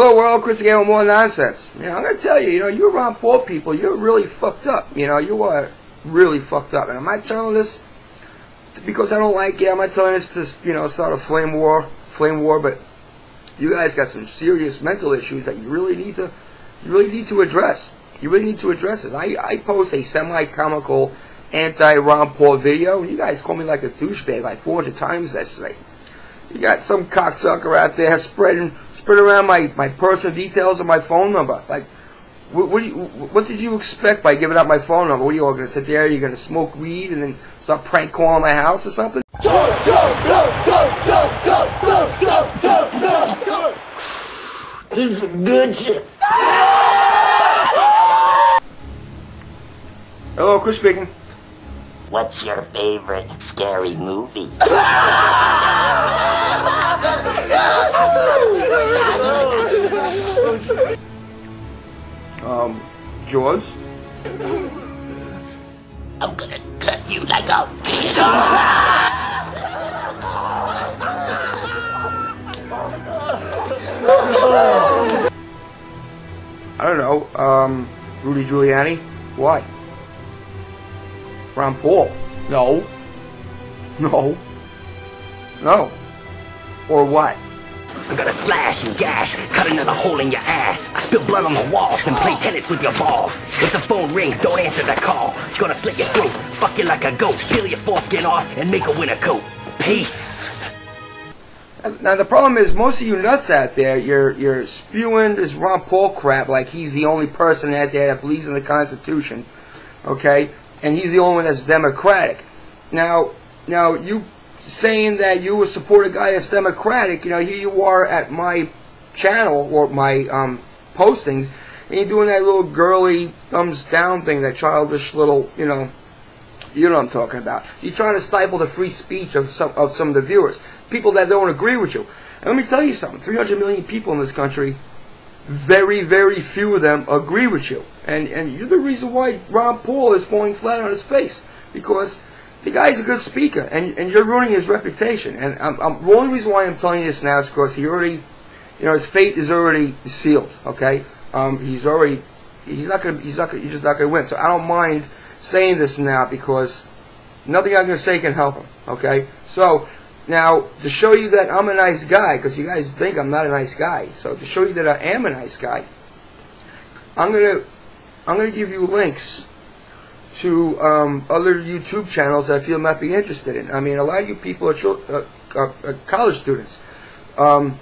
Hello world, Chris again with more nonsense. You know, I'm gonna tell you, you know, you Ron Paul people, you're really fucked up. You know, you are really fucked up. And am I telling this because I don't like you? I'm not telling this to, you know, start a flame war, flame war, but you guys got some serious mental issues that you really need to, you really need to address. You really need to address it. I, I post a semi-comical anti-Ron Paul video, and you guys call me like a douchebag like 400 times yesterday. You got some cocksucker out there spreading spreading around my, my personal details and my phone number. Like, what, what, you, what did you expect by giving out my phone number? What are you all going to sit there? You're going to smoke weed and then start prank calling my house or something? This is good shit. Hello, Chris speaking. What's your favorite scary movie? Um, Jaws. I'm gonna cut you like a I don't know. Um, Rudy Giuliani. Why? Ron Paul. No. No. No. Or what? I'm gonna slash and gash, cut another hole in your ass. I spill blood on the walls, then play tennis with your balls. If the phone rings, don't answer that call. Gonna slit your throat, fuck you like a goat, peel your foreskin off, and make a winter coat. Peace. Now the problem is, most of you nuts out there, you're you're spewing this Ron Paul crap like he's the only person out there that believes in the Constitution, okay? And he's the only one that's democratic. Now, now you saying that you would support a guy that's democratic, you know, here you are at my channel or my um, postings, and you're doing that little girly thumbs down thing, that childish little, you know, you know what I'm talking about. You're trying to stifle the free speech of some of some of the viewers, people that don't agree with you. And let me tell you something: 300 million people in this country, very, very few of them agree with you. And and you're the reason why Ron Paul is falling flat on his face because the guy's a good speaker, and and you're ruining his reputation. And I'm, I'm, the only reason why I'm telling you this now is because he already, you know, his fate is already sealed. Okay, um, he's already, he's not gonna, he's not, he's just not gonna win. So I don't mind saying this now because nothing I'm gonna say can help him. Okay, so. Now, to show you that I'm a nice guy, because you guys think I'm not a nice guy, so to show you that I am a nice guy, I'm gonna I'm gonna give you links to um, other YouTube channels that I feel might be interested in. I mean, a lot of you people are, uh, are, are college students. Um,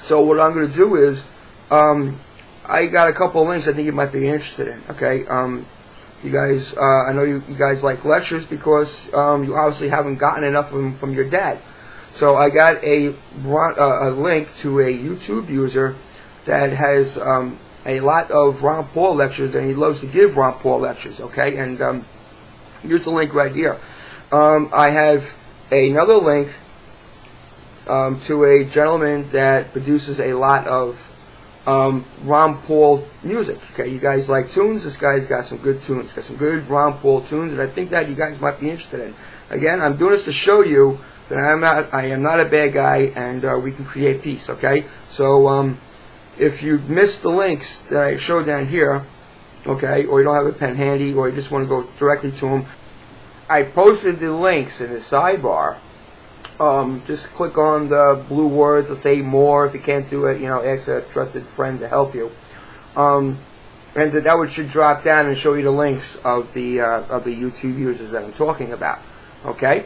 so what I'm going to do is, um, I got a couple of links I think you might be interested in. Okay, um, you guys, uh, I know you, you guys like lectures because um, you obviously haven't gotten enough of them from your dad. So I got a, uh, a link to a YouTube user that has um, a lot of Ron Paul lectures, and he loves to give Ron Paul lectures. Okay, and um, here's the link right here. Um, I have another link um, to a gentleman that produces a lot of um, Ron Paul music. Okay, you guys like tunes? This guy's got some good tunes, got some good Ron Paul tunes, and I think that you guys might be interested in. Again, I'm doing this to show you that I'm not, I am not a bad guy, and uh, we can create peace. Okay, so. If you missed the links that I showed down here, okay, or you don't have a pen handy, or you just want to go directly to them, I posted the links in the sidebar. Um, just click on the blue words to say more. If you can't do it, you know, ask a trusted friend to help you. Um, and that would should drop down and show you the links of the uh, of the YouTube users that I'm talking about. Okay.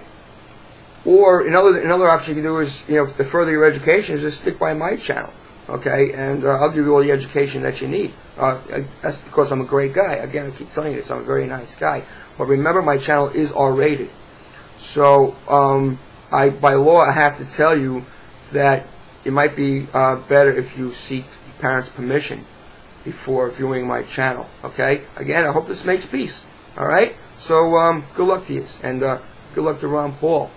Or another another option you can do is you know to further your education is just stick by my channel okay, and uh, I'll give you all the education that you need. Uh, that's because I'm a great guy. Again, I keep telling you this, I'm a very nice guy. But remember, my channel is R-rated. So, um, I, by law, I have to tell you that it might be uh, better if you seek parents' permission before viewing my channel, okay? Again, I hope this makes peace, all right? So, um, good luck to you, and uh, good luck to Ron Paul.